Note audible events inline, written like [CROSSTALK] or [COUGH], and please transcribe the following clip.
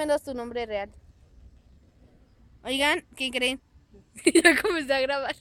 menos tu nombre real. Oigan, ¿qué creen? [LAUGHS] ya comencé a grabar.